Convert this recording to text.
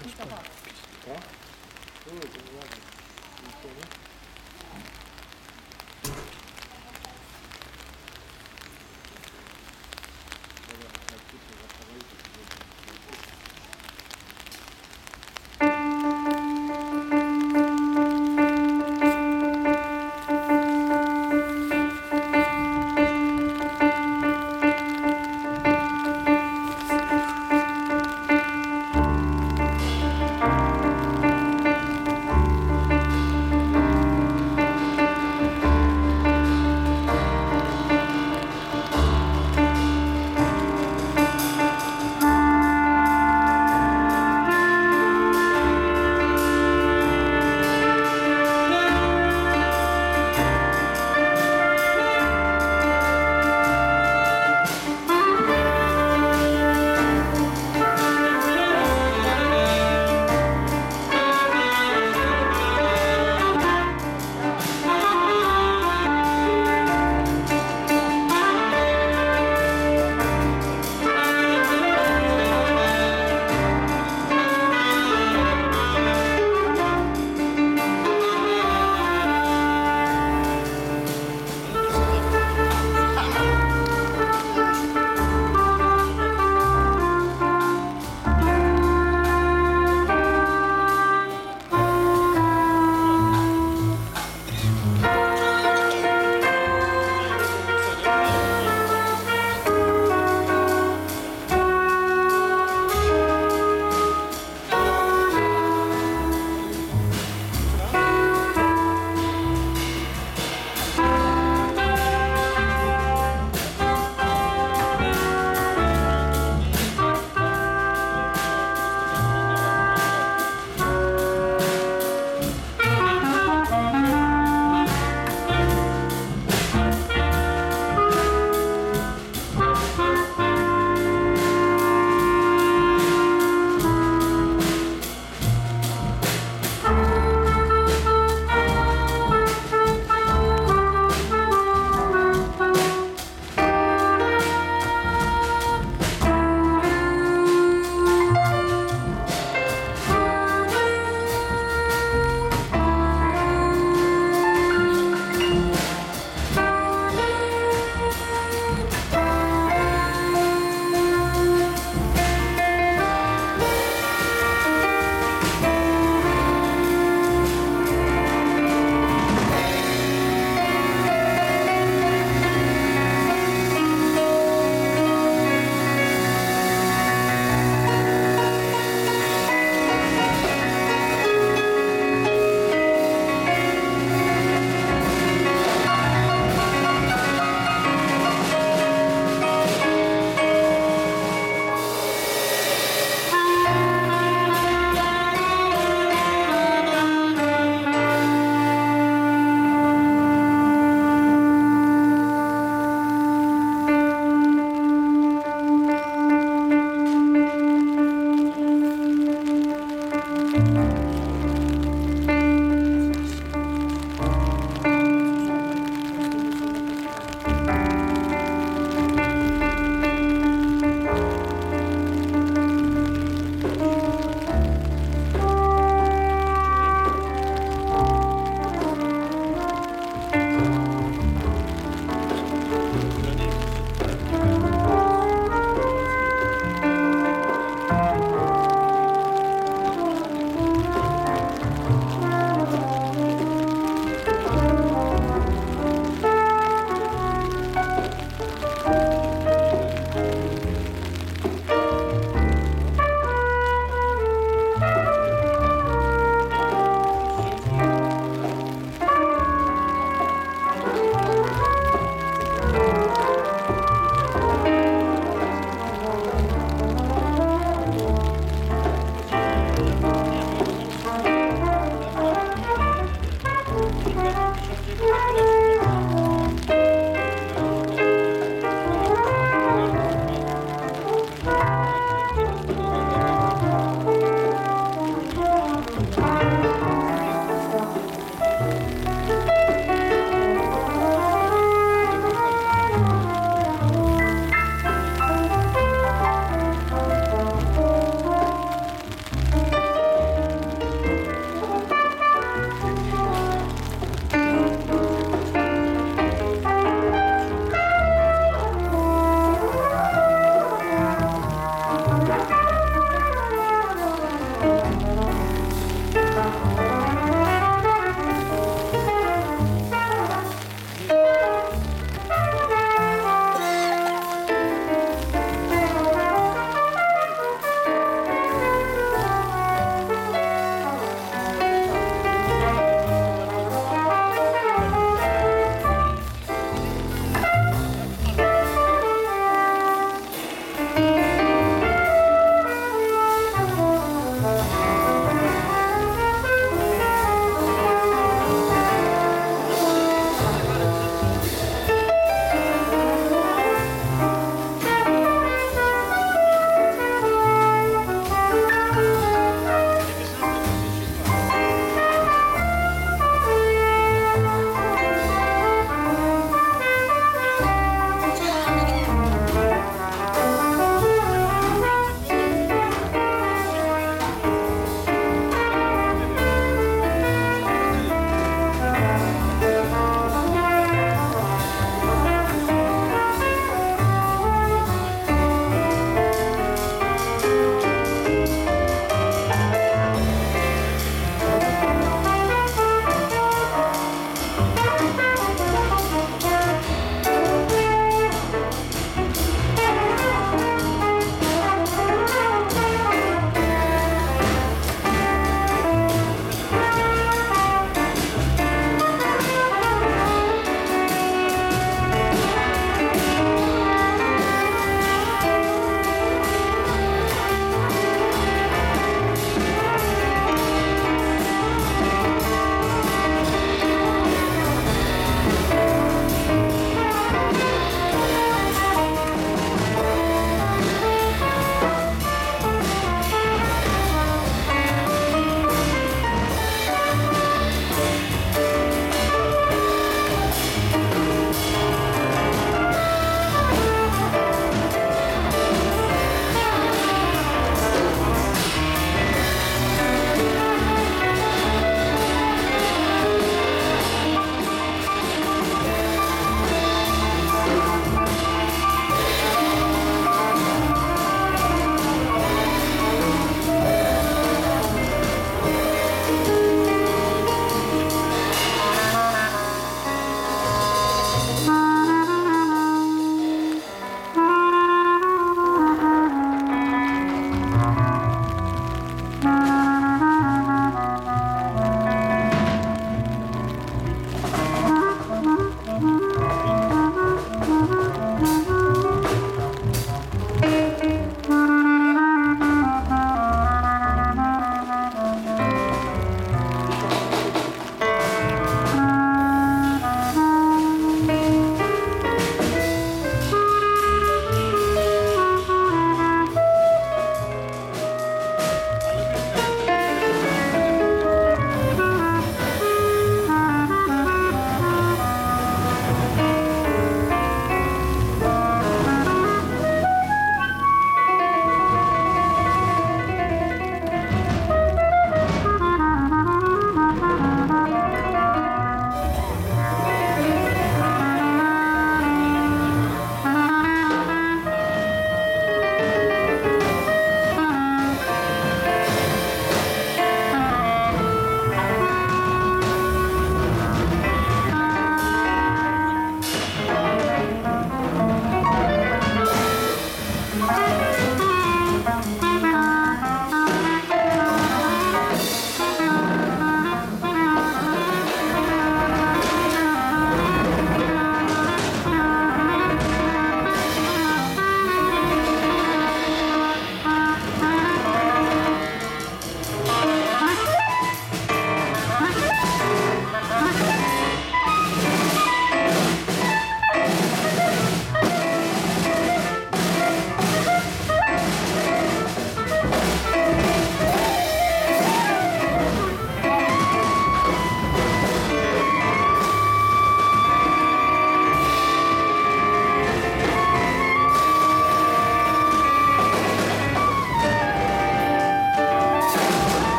Так? Ну, это не надо. Ничего нет.